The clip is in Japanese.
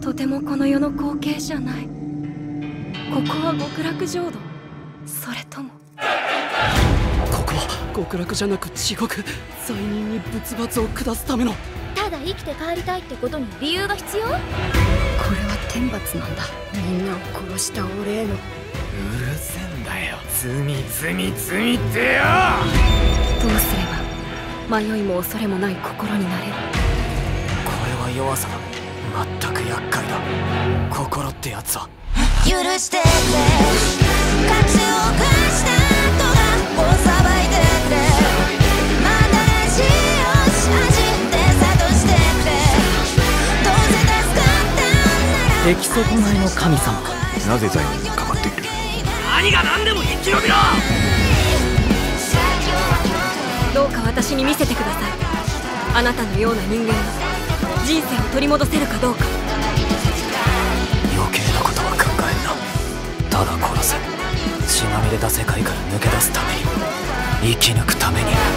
とてもこの世の光景じゃない。ここは極楽浄土。それとも。ここは極楽じゃなく地獄。罪人に仏罰を下すための。ただ生きて帰りたいってことに理由が必要？これは天罰なんだ。みんなを殺した俺への。うるせんだよ。罪罪罪ってよ！どうすれば迷いも恐れもない心になれる。これは弱さだ全く厄介だ。心ってやつは許してくれ。価値を犯した後がをさばいてまし始めて諭してくれ。どうせ助かったんなら。出来損ないの神様なぜ罪人にかかっている？何が何でも生き延びろ！どうか私に見せてください。あなたのような人間が人生を取り戻せるかどうか。余計なことは考えんな。ただ殺せ。血まみれた世界から抜け出すために。生き抜くために。